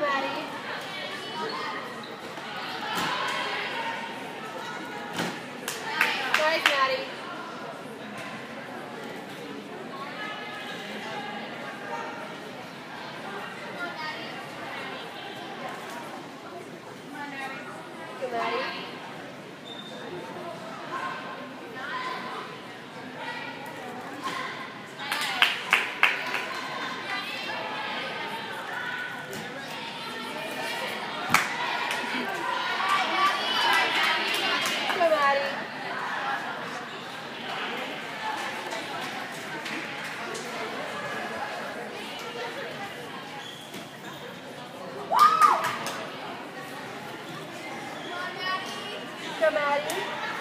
Maddie. Nice, Maddie. Good, Maddie. Maddie.